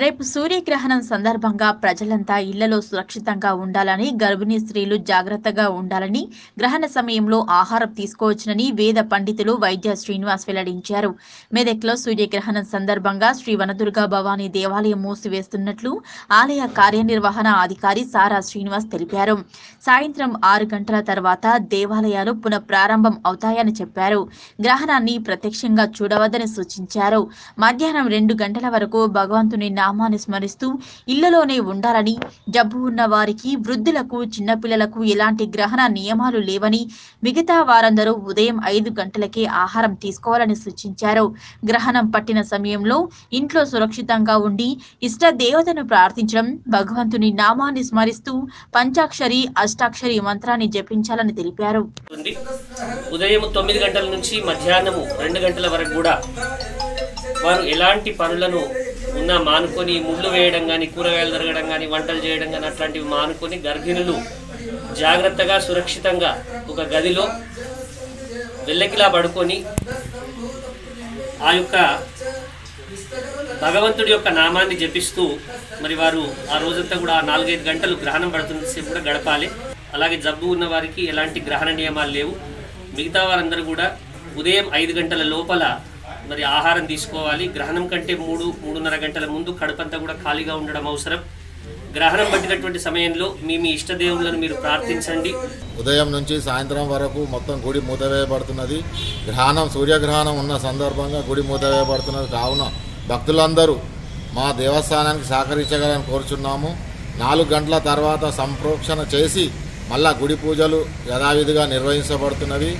రేపు సూర్యగ్రహణం సందర్భంగా ప్రజలంతా ఇళ్ళలో సురక్షితంగా ఉండాలని గర్భిణీ స్త్రీలు జాగ్రత్తగా ఉండాలని గ్రహణ సమయంలో ఆహారం తీసుకోవచ్చునని వేద పండితులు వైద్య శ్రీనివాస్ వెల్లడించారు. మెదక్లో సూర్యగ్రహణం సందర్భంగా శ్రీ వనదుర్గా భవానీ దేవాలయం మూసివేస్తున్నట్లు ఆలయ కార్యనిర్వహణ అధికారి సారా శ్రీనివాస్ తెలిపారు. సాయంత్రం ఆరు గంటల తర్వాత దేవాలయాలు పునః ప్రారంభం అవుతాయని చెప్పారు. గ్రహణాన్ని ప్రత్యక్షంగా చూడవద్దని సూచించారు. మధ్యాహ్నం రెండు గంటల వరకు భగవంతుని నామాన్ని స్మరిస్తూ ఇళ్ళలోనే ఉండాలని జబ్బు ఉన్న వారికి వృద్ధులకు చిన్నపిల్లలకు ఎలాంటి గ్రహణ నియమాలు లేవని మిగతా వారందరూ ఉదయం ఐదు గంటలకే ఆహారం తీసుకోవాలని సూచించారు. గ్రహణం పట్టిన సమయంలో ఇంట్లో సురక్షితంగా ఉండి ఇష్ట దేవతను ప్రార్థించడం భగవంతుని నామాన్ని స్మరిస్తూ పంచాక్షరి అష్టాక్షరి మంత్రాన్ని జపించాలని తెలిపారు. ఉదయం తొమ్మిది గంటల నుంచి మధ్యాహ్నము రెండు గంటల వరకు కూడా వారు ఎలాంటి పనులను ఉన్నా మానుకొని ముళ్ళు వేయడం కానీ కూరగాయలు దొరకడం కానీ వంటలు చేయడం కానీ అట్లాంటివి మానుకొని గర్భిణులు జాగ్రత్తగా సురక్షితంగా ఒక గదిలో వెళ్ళకిలా పడుకొని ఆ యొక్క భగవంతుడి యొక్క నామాన్ని జపిస్తూ మరి వారు ఆ రోజంతా కూడా ఆ నాలుగైదు గంటలు గ్రహణం పడుతున్నంతసేపు కూడా గడపాలి. అలాగే జబ్బు ఉన్న వారికి ఎలాంటి గ్రహణ నియమాలు లేవు. మిగతా వారందరూ కూడా ఉదయం ఐదు గంటల లోపల మరి ఆహారం తీసుకోవాలి. గ్రహణం కంటే మూడు మూడున్నర గంటల ముందు కడుపంతా కూడా ఖాళీగా ఉండడం అవసరం. గ్రహణం పట్టినటువంటి సమయంలో మీ మీ ఇష్టదేవులను మీరు ప్రార్థించండి. ఉదయం నుంచి సాయంత్రం వరకు మొత్తం గుడి మూతవేయబడుతున్నది. గ్రహణం సూర్యగ్రహణం ఉన్న సందర్భంగా గుడి మూతవేయబడుతున్నది. కావున భక్తులందరూ మా దేవస్థానానికి సహకరించగలని కోరుచున్నాము. నాలుగు గంటల తర్వాత సంప్రోక్షణ చేసి మళ్ళా గుడి పూజలు యథావిధిగా నిర్వహించబడుతున్నవి.